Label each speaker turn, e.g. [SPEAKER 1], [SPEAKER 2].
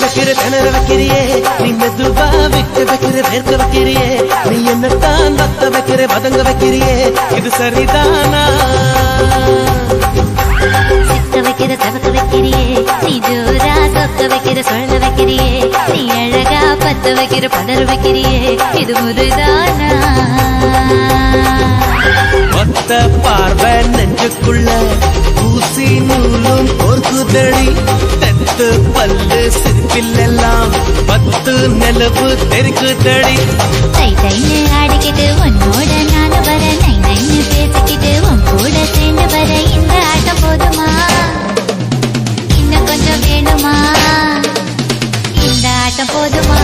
[SPEAKER 1] வைக்கிற திணற வைக்கிறியே நீ மெதுவா விட்டு வைக்கிற வேர்க்க வைக்கிறியே நீ என்னத்தான் வத்த வைக்கிற வதங்க வைக்கிறியே இது சரிதானா?
[SPEAKER 2] சிக்க வைக்கிற தவக்க வைக்கிறியே நீ ஜோரா சொக்க வைக்கிற சொல்ல வைக்கிறியே நீ அழகா பத்த வைக்கிற பதற வைக்கிறியே இது முறைதானா
[SPEAKER 1] ஒத்த பார்வை நெஞ்சுக்குள்ள ஊசி கோர்க்குதடி பட்டு சிரிப்பிலெல்லாம் பத்து நிலவு தெரிக்குதடி
[SPEAKER 2] தை தைன்னு ஆடிக்கிட்டு உன்னோட நானும் வர நை நைன்னு பேசிக்கிட்டு உன் கூட சேர்ந்து போதுமா?